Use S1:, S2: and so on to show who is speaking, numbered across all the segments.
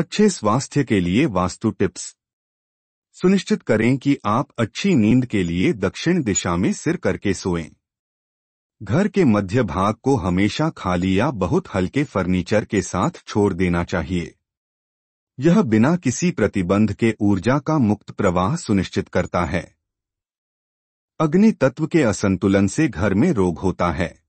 S1: अच्छे स्वास्थ्य के लिए वास्तु टिप्स। सुनिश्चित करें कि आप अच्छी नींद के लिए दक्षिण दिशा में सिर करके सोएँ। घर के मध्य भाग को हमेशा खाली या बहुत हल्के फर्नीचर के साथ छोड़ देना चाहिए। यह बिना किसी प्रतिबंध के ऊर्जा का मुक्त प्रवाह सुनिश्चित करता है। अग्नि तत्व के असंतुलन से घर में रोग होता है।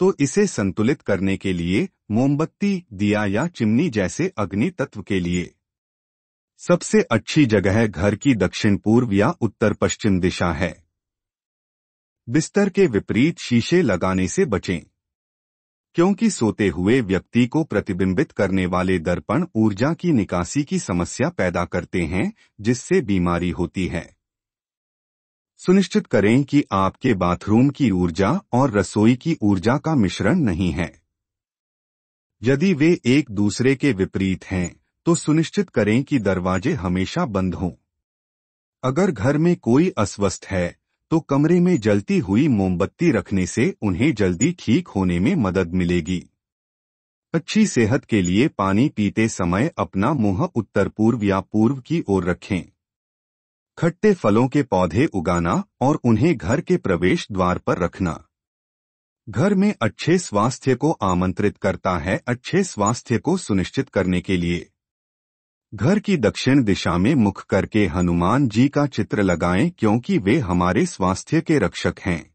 S1: तो इसे संतुलित करने के लिए मोमबत्ती, दिया या चिमनी जैसे अग्नि तत्व के लिए। सबसे अच्छी जगह घर की दक्षिण पूर्व या उत्तर पश्चिम दिशा है। बिस्तर के विपरीत शीशे लगाने से बचें। क्योंकि सोते हुए व्यक्ति को प्रतिबिंबित करने वाले दर्पण ऊर्जा की निकासी की समस्या पैदा करते हैं, जिससे बीमारी होती है। सुनिश्चित करें कि आपके बाथरूम की ऊर्जा और रसोई की ऊर्जा का मिश्रण नहीं है। यदि वे एक दूसरे के विपरीत हैं तो सुनिश्चित करें कि दरवाजे हमेशा बंद हों। अगर घर में कोई अस्वस्थ है तो कमरे में जलती हुई मोमबत्ती रखने से उन्हें जल्दी ठीक होने में मदद मिलेगी। अच्छी सेहत के लिए पानी पीते समय अपना मुँह उत्तर पूर्व या पूर्व की ओर रखें। खट्टे फलों के पौधे उगाना और उन्हें घर के प्रवेश द्वार पर रखना। घर में अच्छे स्वास्थ्य को आमंत्रित करता है अच्छे स्वास्थ्य को सुनिश्चित करने के लिए। घर की दक्षिण दिशा में मुख करके हनुमान जी का चित्र लगाएँ क्योंकि वे हमारे स्वास्थ्य के रक्षक हैं।